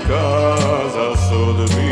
casa, sou de mim.